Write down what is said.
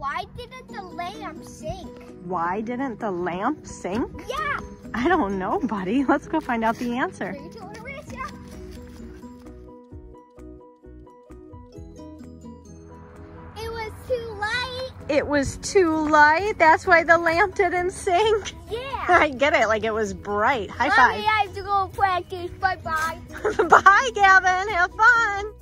Why didn't the lamp sink? Why didn't the lamp sink? Yeah. I don't know, buddy. Let's go find out the answer. Three, two, one, yeah. It was too light. It was too light. That's why the lamp didn't sink. Yeah. I get it. Like it was bright. High Mommy, five. I have to go practice. Bye bye. Bye, Gavin. Have fun.